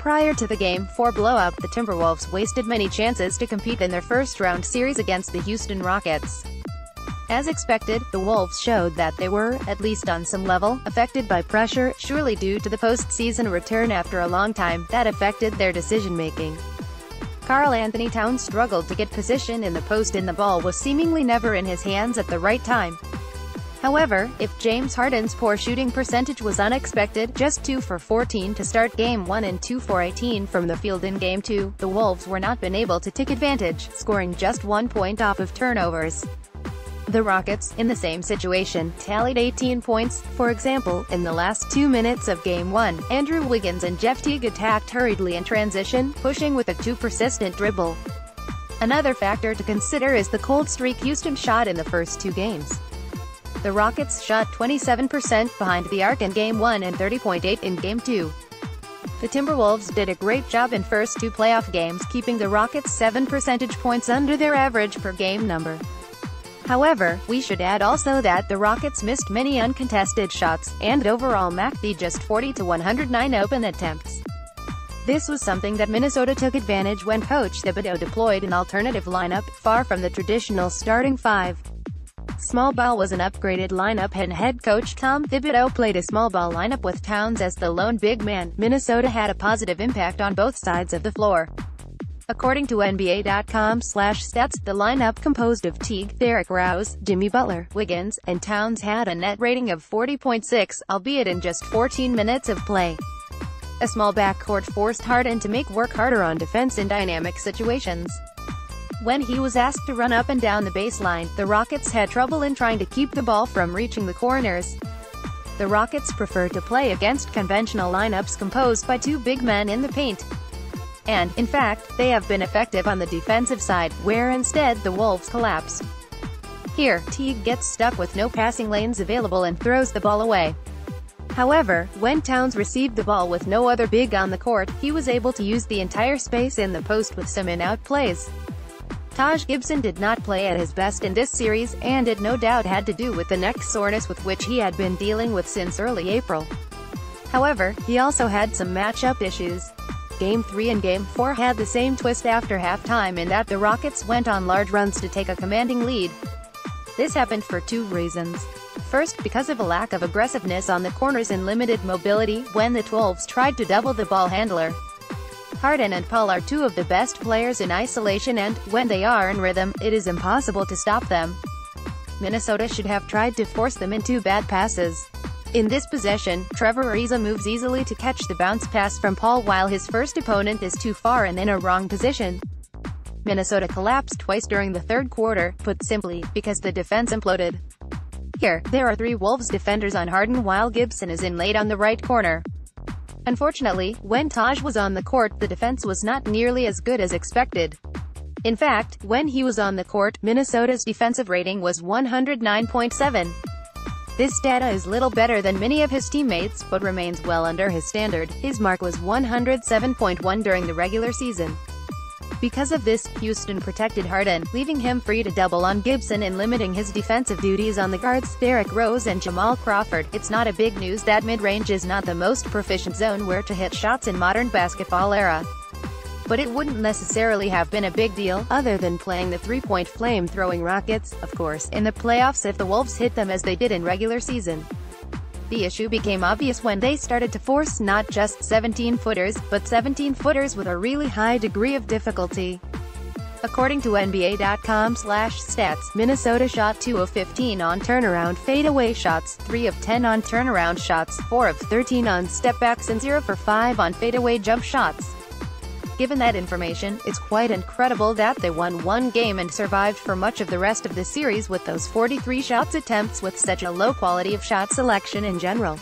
Prior to the Game 4 blowout, the Timberwolves wasted many chances to compete in their first-round series against the Houston Rockets. As expected, the Wolves showed that they were, at least on some level, affected by pressure, surely due to the postseason return after a long time, that affected their decision-making. Karl-Anthony Towns struggled to get position in the post and the ball was seemingly never in his hands at the right time. However, if James Harden's poor shooting percentage was unexpected, just 2 for 14 to start Game 1 and 2 for 18 from the field in Game 2, the Wolves were not been able to take advantage, scoring just one point off of turnovers. The Rockets, in the same situation, tallied 18 points. For example, in the last two minutes of Game 1, Andrew Wiggins and Jeff Teague attacked hurriedly in transition, pushing with a too persistent dribble. Another factor to consider is the cold streak Houston shot in the first two games. The Rockets shot 27% behind the arc in Game 1 and 30.8 in Game 2. The Timberwolves did a great job in first two playoff games keeping the Rockets 7 percentage points under their average per game number. However, we should add also that the Rockets missed many uncontested shots, and overall MACD just 40 to 109 open attempts. This was something that Minnesota took advantage when coach Thibodeau deployed an alternative lineup, far from the traditional starting five. Small ball was an upgraded lineup and head coach Tom Thibodeau played a small ball lineup with Towns as the lone big man. Minnesota had a positive impact on both sides of the floor. According to NBA.com slash stats, the lineup composed of Teague, Derrick Rose, Jimmy Butler, Wiggins, and Towns had a net rating of 40.6, albeit in just 14 minutes of play. A small backcourt forced Harden to make work harder on defense in dynamic situations. When he was asked to run up and down the baseline, the Rockets had trouble in trying to keep the ball from reaching the corners. The Rockets prefer to play against conventional lineups composed by two big men in the paint. And, in fact, they have been effective on the defensive side, where instead the Wolves collapsed. Here, Teague gets stuck with no passing lanes available and throws the ball away. However, when Towns received the ball with no other big on the court, he was able to use the entire space in the post with some in-out plays. Taj Gibson did not play at his best in this series, and it no doubt had to do with the neck soreness with which he had been dealing with since early April. However, he also had some matchup issues. Game 3 and Game 4 had the same twist after halftime in that the Rockets went on large runs to take a commanding lead. This happened for two reasons. First, because of a lack of aggressiveness on the corners and limited mobility when the 12s tried to double the ball handler. Harden and Paul are two of the best players in isolation and, when they are in rhythm, it is impossible to stop them. Minnesota should have tried to force them into bad passes. In this possession, Trevor Ariza moves easily to catch the bounce pass from Paul while his first opponent is too far and in a wrong position. Minnesota collapsed twice during the third quarter, put simply, because the defense imploded. Here, there are three Wolves defenders on Harden while Gibson is in late on the right corner. Unfortunately, when Taj was on the court, the defense was not nearly as good as expected. In fact, when he was on the court, Minnesota's defensive rating was 109.7. This data is little better than many of his teammates, but remains well under his standard. His mark was 107.1 during the regular season. Because of this, Houston protected Harden, leaving him free to double on Gibson and limiting his defensive duties on the guards, Derrick Rose and Jamal Crawford. It's not a big news that mid-range is not the most proficient zone where to hit shots in modern basketball era. But it wouldn't necessarily have been a big deal, other than playing the three-point flame-throwing Rockets, of course, in the playoffs if the Wolves hit them as they did in regular season. The issue became obvious when they started to force not just 17-footers, but 17-footers with a really high degree of difficulty. According to NBA.com/stats, Minnesota shot 2 of 15 on turnaround fadeaway shots, 3 of 10 on turnaround shots, 4 of 13 on stepbacks and 0 for 5 on fadeaway jump shots. Given that information, it's quite incredible that they won one game and survived for much of the rest of the series with those 43 shots attempts with such a low quality of shot selection in general.